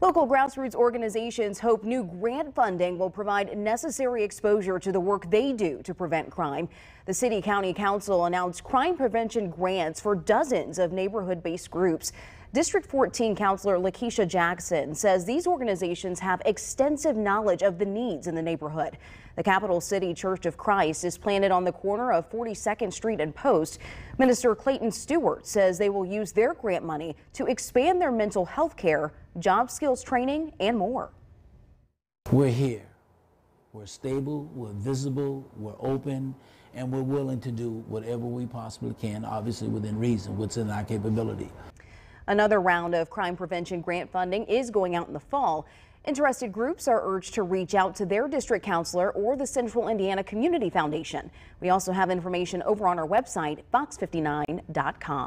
Local grassroots organizations hope new grant funding will provide necessary exposure to the work they do to prevent crime. The City County Council announced crime prevention grants for dozens of neighborhood based groups. District 14 Councilor Lakeisha Jackson says these organizations have extensive knowledge of the needs in the neighborhood. The Capital City Church of Christ is planted on the corner of 42nd Street and Post. Minister Clayton Stewart says they will use their grant money to expand their mental health care, job skills training, and more. We're here. We're stable, we're visible, we're open, and we're willing to do whatever we possibly can, obviously within reason, what's in our capability. Another round of crime prevention grant funding is going out in the fall. Interested groups are urged to reach out to their district councilor or the Central Indiana Community Foundation. We also have information over on our website, fox59.com.